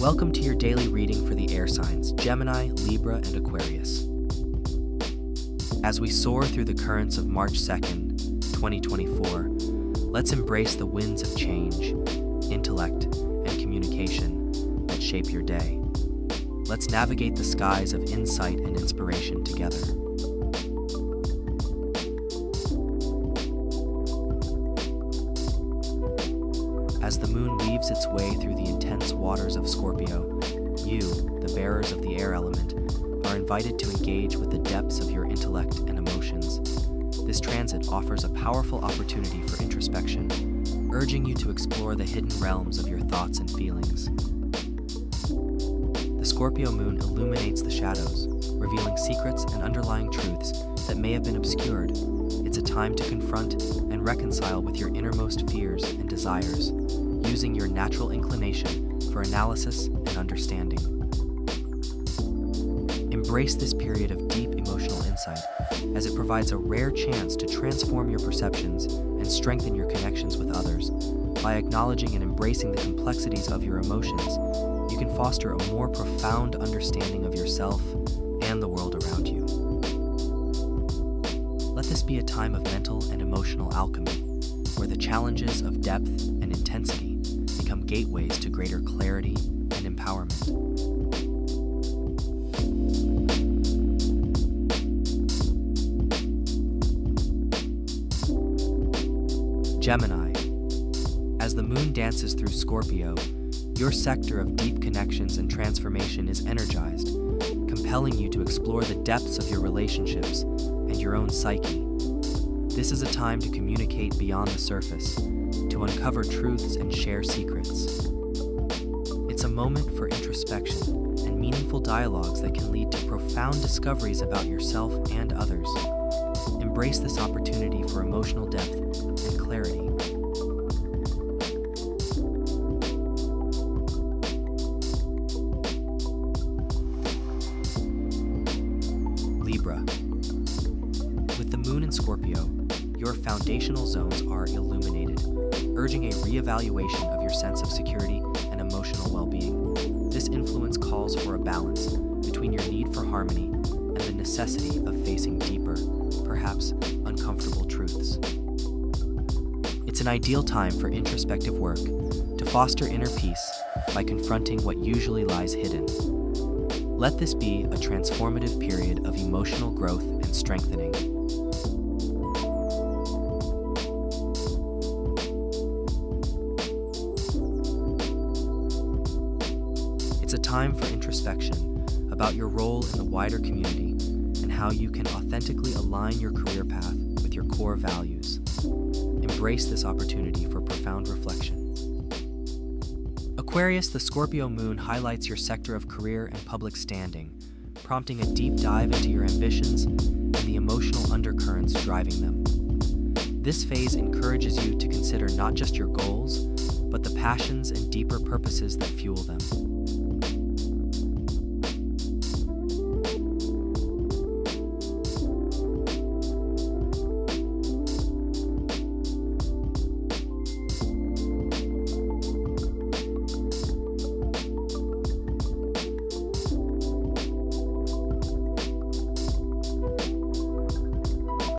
Welcome to your daily reading for the air signs Gemini, Libra, and Aquarius. As we soar through the currents of March 2nd, 2024, let's embrace the winds of change, intellect, and communication that shape your day. Let's navigate the skies of insight and inspiration together. As the moon weaves its way through the intense waters of Scorpio, you, the bearers of the air element, are invited to engage with the depths of your intellect and emotions. This transit offers a powerful opportunity for introspection, urging you to explore the hidden realms of your thoughts and feelings. The Scorpio moon illuminates the shadows, revealing secrets and underlying truths that may have been obscured. It's a time to confront and reconcile with your innermost fears and desires, using your natural inclination for analysis and understanding. Embrace this period of deep emotional insight, as it provides a rare chance to transform your perceptions and strengthen your connections with others. By acknowledging and embracing the complexities of your emotions, you can foster a more profound understanding of yourself and the world around you. Let this be a time of mental and emotional alchemy, where the challenges of depth and intensity become gateways to greater clarity and empowerment. Gemini. As the moon dances through Scorpio, your sector of deep connections and transformation is energized, compelling you to explore the depths of your relationships and your own psyche. This is a time to communicate beyond the surface, to uncover truths and share secrets. It's a moment for introspection and meaningful dialogues that can lead to profound discoveries about yourself and others. Embrace this opportunity for emotional depth and clarity. Libra. With the moon in Scorpio, your foundational zones are illuminated, urging a reevaluation of your sense of security and emotional well being. This influence calls for a balance between your need for harmony and the necessity of facing deeper, perhaps uncomfortable truths. It's an ideal time for introspective work to foster inner peace by confronting what usually lies hidden. Let this be a transformative period of emotional growth and strengthening. It's a time for introspection about your role in the wider community and how you can authentically align your career path with your core values. Embrace this opportunity for profound reflection. Aquarius, the Scorpio moon highlights your sector of career and public standing, prompting a deep dive into your ambitions and the emotional undercurrents driving them. This phase encourages you to consider not just your goals, but the passions and deeper purposes that fuel them.